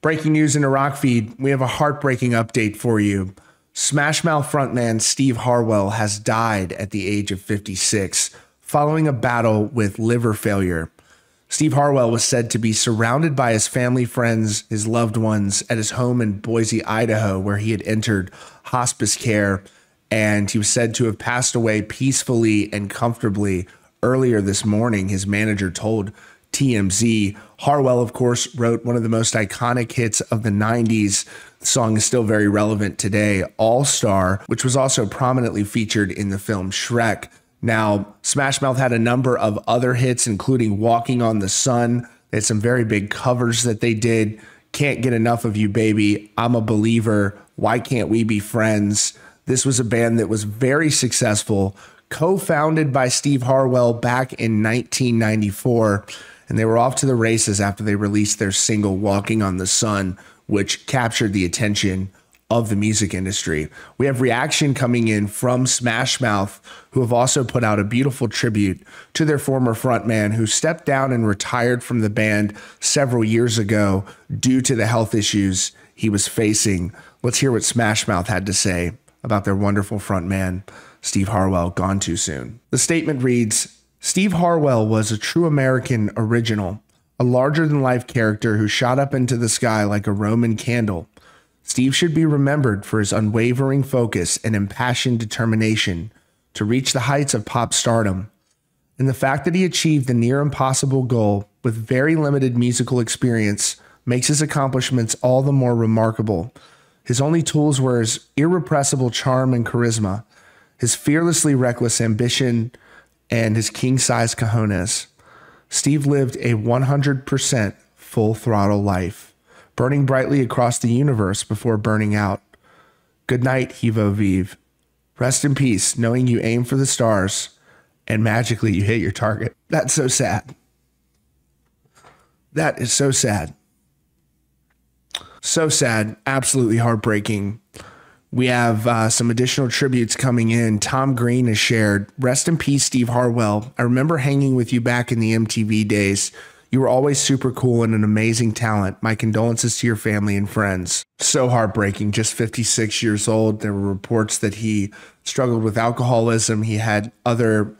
Breaking news in the Rock feed, we have a heartbreaking update for you. Smash Mouth frontman Steve Harwell has died at the age of 56 following a battle with liver failure. Steve Harwell was said to be surrounded by his family, friends, his loved ones at his home in Boise, Idaho, where he had entered hospice care. And he was said to have passed away peacefully and comfortably earlier this morning, his manager told TMZ. Harwell, of course, wrote one of the most iconic hits of the 90s. The song is still very relevant today, All Star, which was also prominently featured in the film Shrek. Now, Smash Mouth had a number of other hits, including Walking on the Sun. They had some very big covers that they did. Can't Get Enough of You, Baby. I'm a Believer. Why Can't We Be Friends? This was a band that was very successful, co founded by Steve Harwell back in 1994. And they were off to the races after they released their single, Walking on the Sun, which captured the attention of the music industry. We have reaction coming in from Smash Mouth, who have also put out a beautiful tribute to their former frontman who stepped down and retired from the band several years ago due to the health issues he was facing. Let's hear what Smash Mouth had to say about their wonderful frontman, Steve Harwell, gone too soon. The statement reads Steve Harwell was a true American original, a larger than life character who shot up into the sky like a Roman candle Steve should be remembered for his unwavering focus and impassioned determination to reach the heights of pop stardom, and the fact that he achieved the near impossible goal with very limited musical experience makes his accomplishments all the more remarkable. His only tools were his irrepressible charm and charisma, his fearlessly reckless ambition, and his king size cojones. Steve lived a 100% full throttle life burning brightly across the universe before burning out. Good night, Hevo Vive. Rest in peace, knowing you aim for the stars and magically you hit your target. That's so sad. That is so sad. So sad. Absolutely heartbreaking. We have uh, some additional tributes coming in. Tom Green has shared, Rest in peace, Steve Harwell. I remember hanging with you back in the MTV days. You were always super cool and an amazing talent. My condolences to your family and friends. So heartbreaking, just 56 years old. There were reports that he struggled with alcoholism. He had other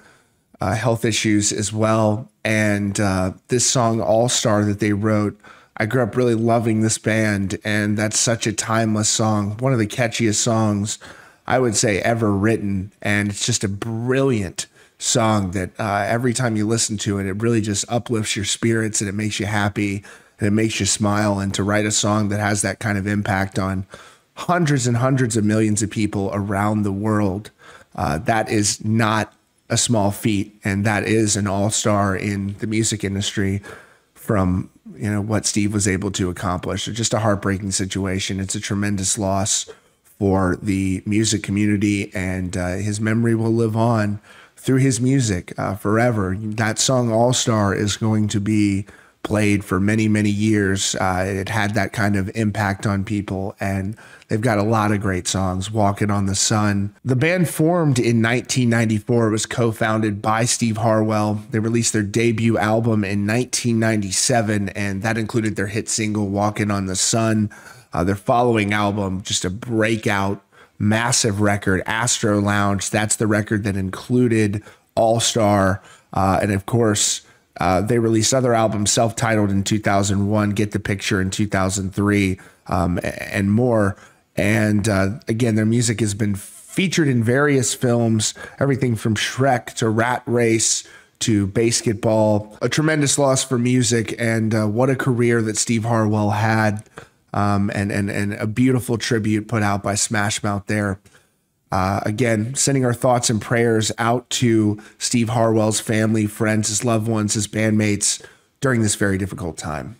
uh, health issues as well. And uh, this song, All Star, that they wrote, I grew up really loving this band. And that's such a timeless song, one of the catchiest songs I would say ever written. And it's just a brilliant song that uh, every time you listen to it, it really just uplifts your spirits and it makes you happy and it makes you smile. And to write a song that has that kind of impact on hundreds and hundreds of millions of people around the world, uh, that is not a small feat. And that is an all star in the music industry from you know what Steve was able to accomplish. It's just a heartbreaking situation. It's a tremendous loss for the music community, and uh, his memory will live on through his music uh, forever. That song All Star is going to be played for many, many years. Uh, it had that kind of impact on people, and they've got a lot of great songs. Walking on the Sun. The band formed in 1994. It was co founded by Steve Harwell. They released their debut album in 1997, and that included their hit single, Walking on the Sun. Uh, their following album, just a breakout massive record, Astro Lounge. That's the record that included All Star. Uh, and of course, uh, they released other albums self titled in 2001, Get the Picture in 2003, um, and more. And uh, again, their music has been featured in various films, everything from Shrek to Rat Race to basketball. A tremendous loss for music, and uh, what a career that Steve Harwell had um, and and and a beautiful tribute put out by Smash Mouth there. Uh, again, sending our thoughts and prayers out to Steve Harwell's family, friends, his loved ones, his bandmates during this very difficult time.